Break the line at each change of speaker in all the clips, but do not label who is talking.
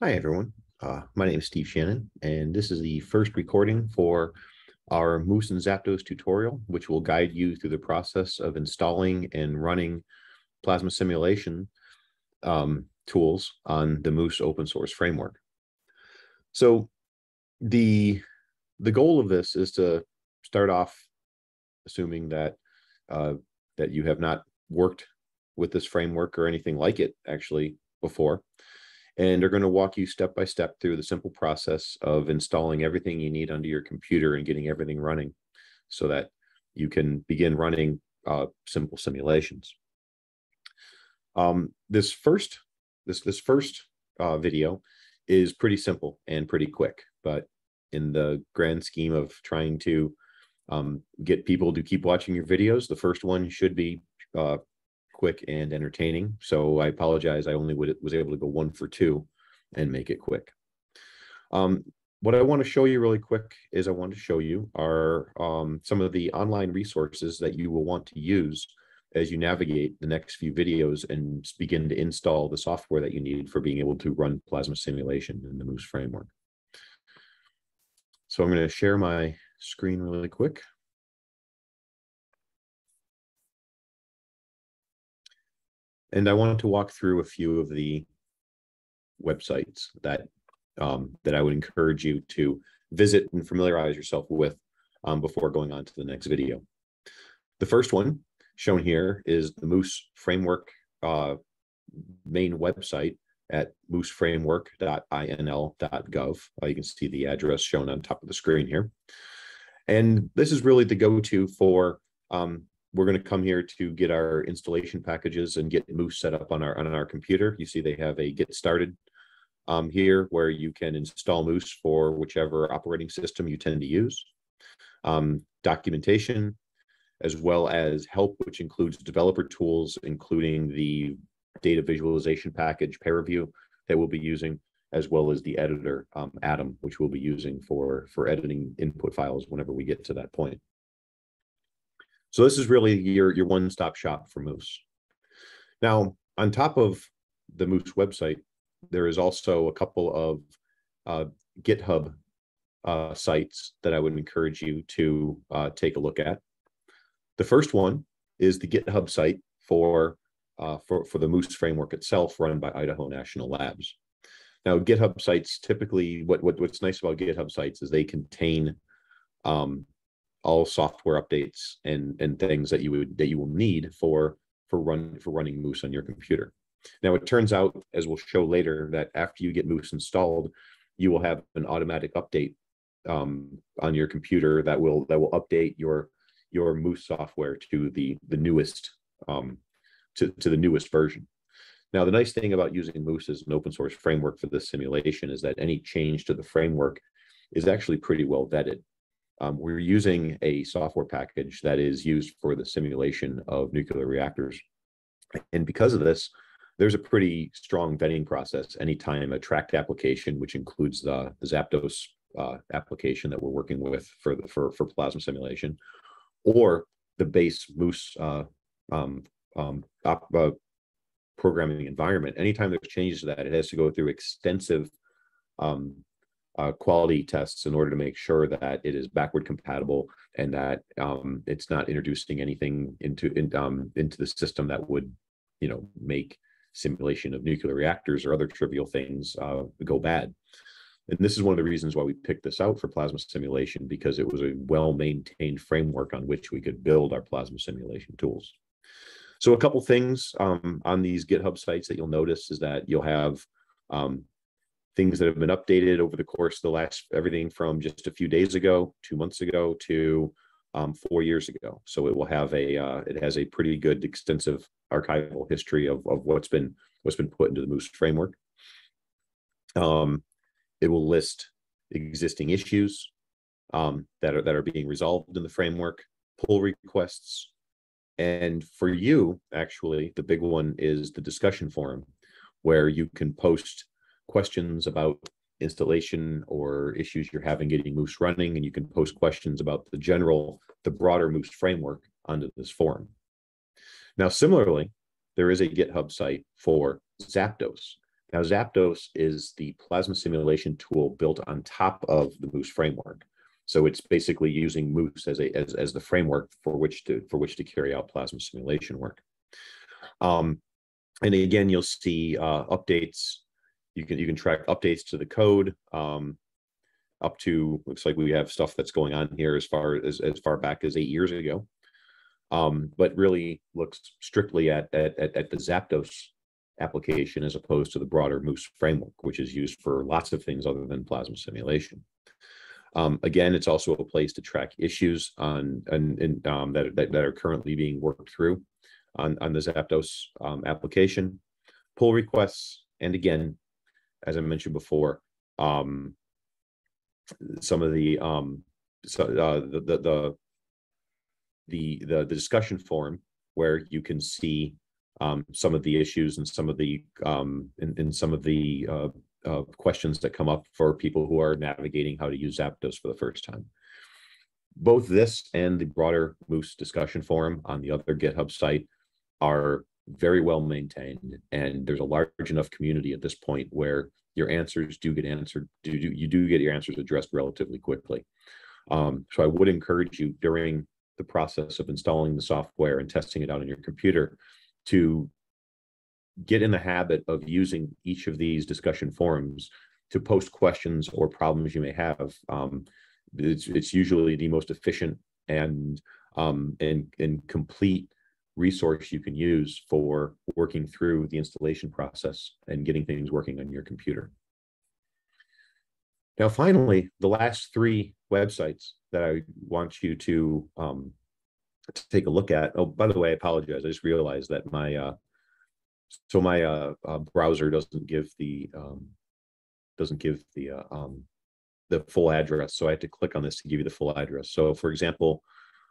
Hi, everyone. Uh, my name is Steve Shannon, and this is the first recording for our Moose and Zapdos tutorial, which will guide you through the process of installing and running plasma simulation um, tools on the Moose open source framework. So the, the goal of this is to start off assuming that uh, that you have not worked with this framework or anything like it actually before and they're going to walk you step by step through the simple process of installing everything you need onto your computer and getting everything running so that you can begin running uh, simple simulations. Um, this first this this first uh, video is pretty simple and pretty quick, but in the grand scheme of trying to um, get people to keep watching your videos, the first one should be uh, quick and entertaining. So I apologize. I only would, was able to go one for two and make it quick. Um, what I want to show you really quick is I want to show you are um, some of the online resources that you will want to use as you navigate the next few videos and begin to install the software that you need for being able to run plasma simulation in the Moose framework. So I'm going to share my screen really quick. And I wanted to walk through a few of the websites that um, that I would encourage you to visit and familiarize yourself with um, before going on to the next video. The first one shown here is the Moose Framework uh, main website at mooseframework.inl.gov. Uh, you can see the address shown on top of the screen here. And this is really the go-to for um, we're going to come here to get our installation packages and get Moose set up on our on our computer. You see they have a get started um, here where you can install Moose for whichever operating system you tend to use. Um, documentation, as well as help, which includes developer tools, including the data visualization package Paraview that we'll be using, as well as the editor um, Atom, which we'll be using for, for editing input files whenever we get to that point. So this is really your, your one-stop shop for Moose. Now, on top of the Moose website, there is also a couple of uh, GitHub uh, sites that I would encourage you to uh, take a look at. The first one is the GitHub site for, uh, for, for the Moose framework itself run by Idaho National Labs. Now, GitHub sites typically, what, what what's nice about GitHub sites is they contain um, all software updates and and things that you would that you will need for for run for running Moose on your computer. Now it turns out, as we'll show later, that after you get Moose installed, you will have an automatic update um, on your computer that will that will update your your Moose software to the the newest um, to to the newest version. Now the nice thing about using Moose as an open source framework for this simulation is that any change to the framework is actually pretty well vetted. Um, we're using a software package that is used for the simulation of nuclear reactors. And because of this, there's a pretty strong vetting process anytime a tracked application, which includes the, the Zapdos uh, application that we're working with for, the, for, for plasma simulation, or the base Moose uh, um, um, op, uh, programming environment. Anytime there's changes to that, it has to go through extensive um, uh, quality tests in order to make sure that it is backward compatible and that um, it's not introducing anything into in, um, into the system that would, you know, make simulation of nuclear reactors or other trivial things uh, go bad. And this is one of the reasons why we picked this out for plasma simulation because it was a well-maintained framework on which we could build our plasma simulation tools. So a couple things um, on these GitHub sites that you'll notice is that you'll have um, things that have been updated over the course of the last everything from just a few days ago, two months ago to um, four years ago. So it will have a uh, it has a pretty good extensive archival history of, of what's been what's been put into the Moose framework. Um, it will list existing issues um, that are that are being resolved in the framework, pull requests, and for you, actually, the big one is the discussion forum, where you can post questions about installation or issues you're having getting Moose running, and you can post questions about the general, the broader Moose framework onto this forum. Now, similarly, there is a GitHub site for Zapdos. Now, Zapdos is the plasma simulation tool built on top of the Moose framework. So it's basically using Moose as a as, as the framework for which to for which to carry out plasma simulation work. Um, and again, you'll see uh, updates. You can you can track updates to the code um, up to looks like we have stuff that's going on here as far as as far back as eight years ago. Um, but really looks strictly at, at at the Zapdos application as opposed to the broader Moose framework, which is used for lots of things other than plasma simulation. Um, again, it's also a place to track issues on, and um, that, that, that, are currently being worked through on, on the Zapdos um, application, pull requests, and again, as I mentioned before, um, some of the, um, so, uh, the, the, the, the, the, discussion forum where you can see um, some of the issues and some of the um, some of the uh, uh, questions that come up for people who are navigating how to use Zapdos for the first time. Both this and the broader Moose discussion forum on the other GitHub site are very well maintained, and there's a large enough community at this point where your answers do get answered. Do, do you do get your answers addressed relatively quickly? Um, so I would encourage you during the process of installing the software and testing it out on your computer to get in the habit of using each of these discussion forums to post questions or problems you may have. Um, it's, it's usually the most efficient and um, and, and complete resource you can use for working through the installation process and getting things working on your computer. Now, finally, the last three websites that I want you to um, to take a look at. Oh, by the way, I apologize. I just realized that my uh, so my uh, uh, browser doesn't give the um, doesn't give the uh, um, the full address. So I had to click on this to give you the full address. So for example,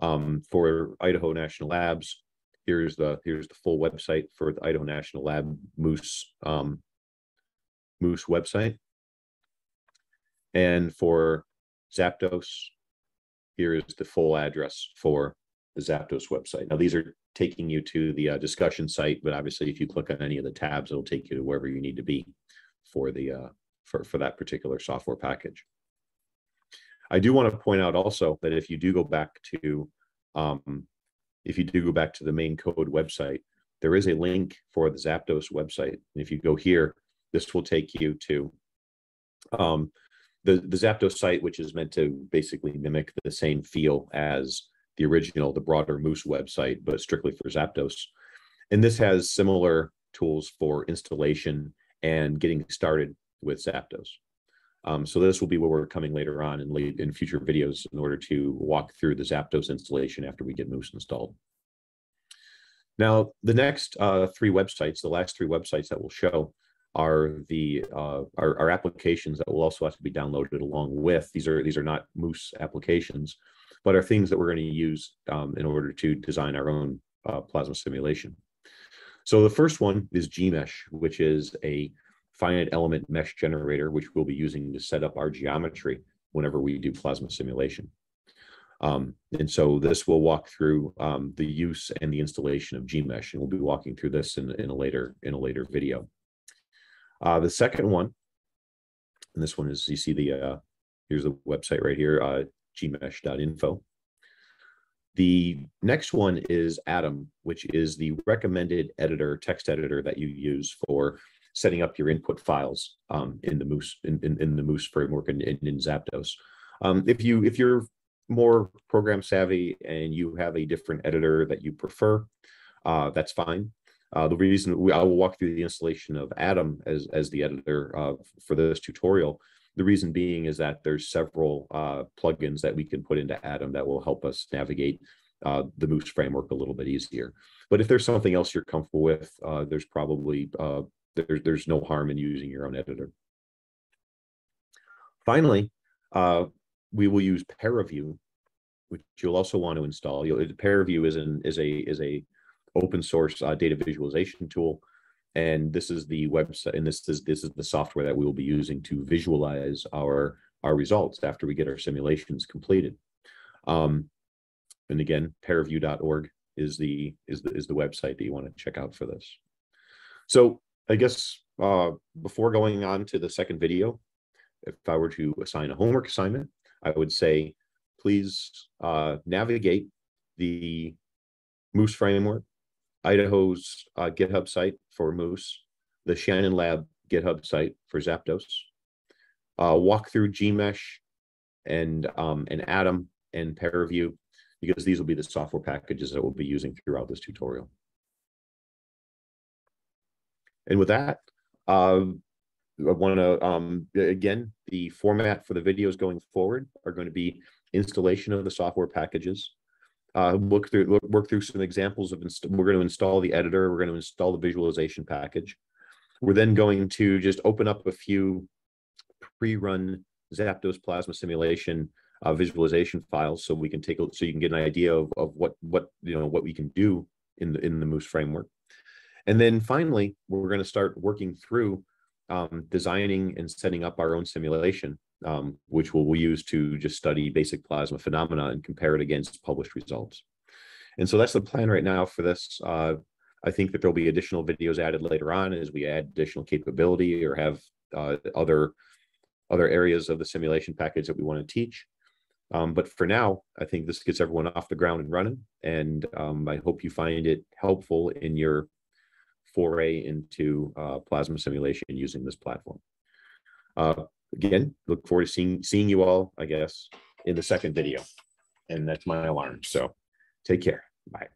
um, for Idaho National Labs, here's the here's the full website for the Idaho National Lab Moose um, Moose website. And for Zapdos, here is the full address for the Zapdos website. Now, these are taking you to the uh, discussion site, but obviously, if you click on any of the tabs, it'll take you to wherever you need to be for the uh, for for that particular software package. I do want to point out also that if you do go back to um, if you do go back to the main code website, there is a link for the Zapdos website. And if you go here, this will take you to um, the, the Zapdos site, which is meant to basically mimic the same feel as the original, the broader Moose website, but strictly for Zapdos. And this has similar tools for installation and getting started with Zapdos. Um, so this will be where we're coming later on in, late, in future videos in order to walk through the Zapdos installation after we get Moose installed. Now, the next uh, three websites, the last three websites that we'll show are the uh, are, are applications that will also have to be downloaded along with. These are these are not Moose applications, but are things that we're going to use um, in order to design our own uh, plasma simulation. So the first one is Gmsh, which is a finite element mesh generator, which we'll be using to set up our geometry whenever we do plasma simulation. Um, and so this will walk through um, the use and the installation of Gmsh, and we'll be walking through this in, in a later in a later video. Uh, the second one, and this one is you see the uh, here's the website right here, uh, gmsh.info. The next one is Atom, which is the recommended editor, text editor that you use for setting up your input files um, in the Moose in, in, in, the Moose framework and in, in, Zapdos. Um, if you if you're more program savvy and you have a different editor that you prefer, uh, that's fine. Uh, the reason we, I will walk through the installation of Atom as as the editor uh, for this tutorial the reason being is that there's several uh, plugins that we can put into Atom that will help us navigate uh, the Moose framework a little bit easier. But if there's something else you're comfortable with, uh, there's probably uh, there's there's no harm in using your own editor. Finally, uh, we will use ParaView, which you'll also want to install. You'll, ParaView is an is a is a open source uh, data visualization tool and this is the website and this is this is the software that we will be using to visualize our our results after we get our simulations completed um, and again paraview.org is the is the is the website that you want to check out for this so i guess uh, before going on to the second video, if I were to assign a homework assignment, I would say, please uh, navigate the Moose framework, Idaho's uh, GitHub site for Moose, the Shannon Lab GitHub site for Zapdos, uh, walk through Gmsh and um, and Atom and ParaView, because these will be the software packages that we'll be using throughout this tutorial. And with that, uh, I want to, um, again, the format for the videos going forward are going to be installation of the software packages, uh, look through, look, work through some examples of, we're going to install the editor, we're going to install the visualization package. We're then going to just open up a few pre-run Zapdos plasma simulation uh, visualization files so we can take a, so you can get an idea of, of what what you know what we can do in the in the Moose framework. And then finally, we're going to start working through um, designing and setting up our own simulation, um, which we'll, we'll use to just study basic plasma phenomena and compare it against published results. And so that's the plan right now for this. Uh, I think that there'll be additional videos added later on as we add additional capability or have uh, other other areas of the simulation package that we want to teach. Um, but for now, I think this gets everyone off the ground and running. And um, I hope you find it helpful in your foray into uh, plasma simulation using this platform. Uh, again, look forward to seeing, seeing you all, I guess, in the second video. And that's my alarm. So take care. Bye.